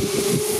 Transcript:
you